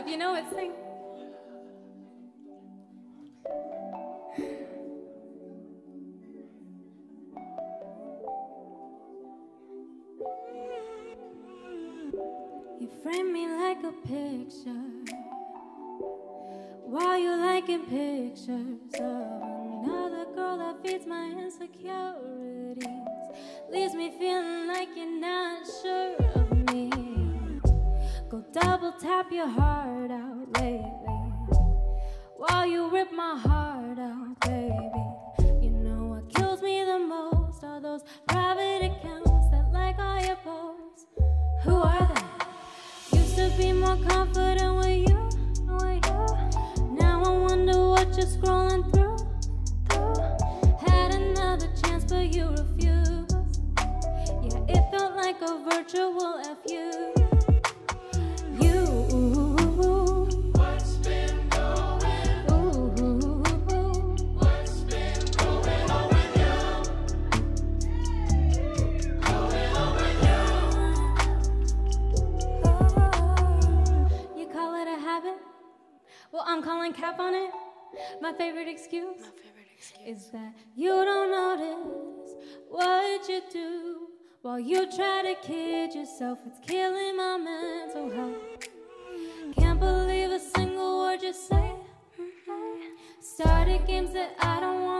If you know it, sing. You frame me like a picture while you're liking pictures of another girl that feeds my insecurities. Leaves me feeling like you're not sure of me. Double tap your heart out lately while you rip my heart out, baby. You know what kills me the most are those private accounts that like all your posts. Who are they? Used to be more confident with you. with you. Now I wonder what you're scrolling through. through. Had another chance, but you refused. Yeah, it felt like a virtual FU. Calling cap on it. My favorite excuse My favorite excuse. is that you don't notice what you do while you try to kid yourself. It's killing my mental health. Can't believe a single word you say. Started games that I don't wanna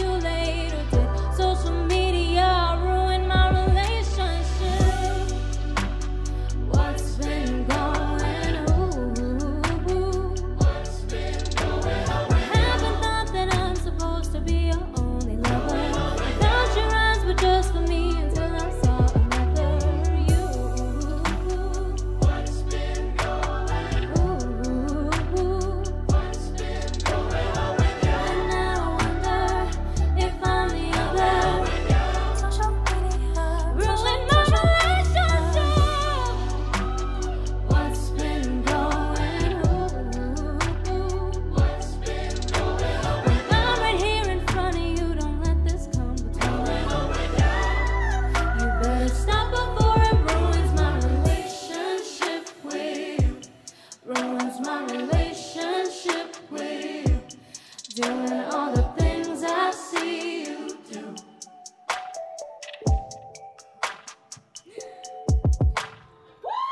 too late.